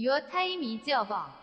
Your time is over.